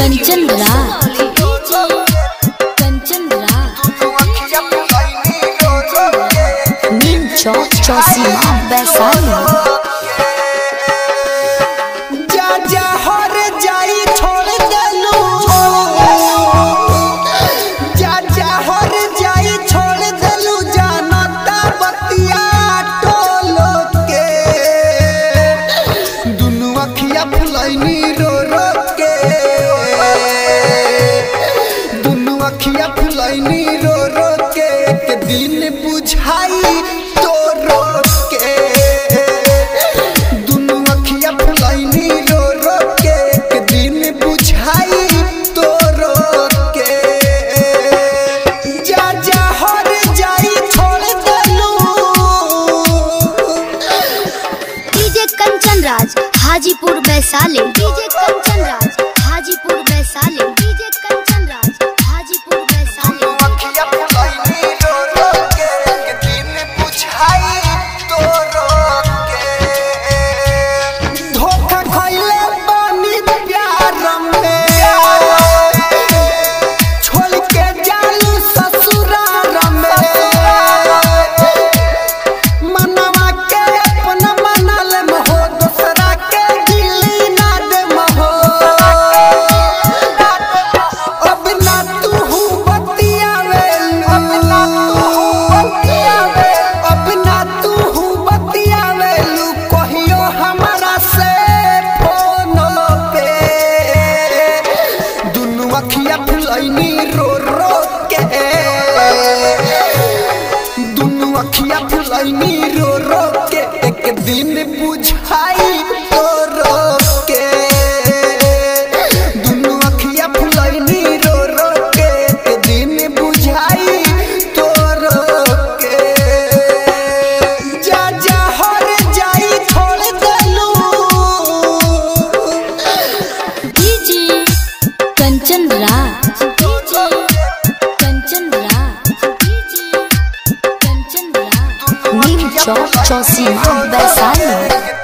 कंचनरा। कंचनरा। नीम चौक चौसी माँ बैसाख। हाजीपुर वैशाली डीजे कंचन राज हाजीपुर वैशाली। अखिया फुलैनी रो रो के। दुनु अखिया फुलैनी रो रो के। एक दिन बुझाई तोर yo, yo sigo conversando.